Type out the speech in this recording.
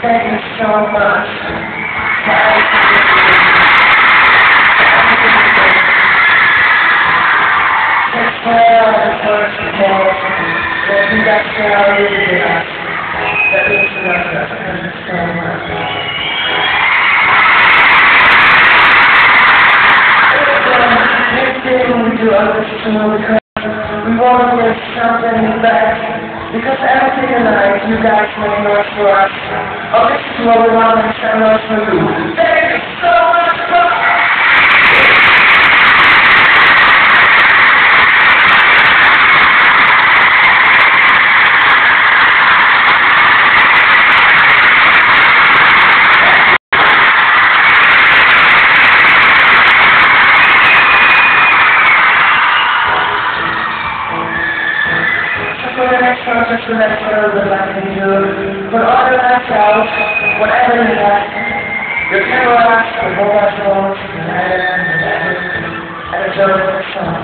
Thank you so much we want to get something back. Because everything in life you guys noise for us. Oh, this is what we want to noise for you. Thank you so for that I can do. Your lights out, whatever you like. Your camera, mobile phone, your iPad, whatever. And the song.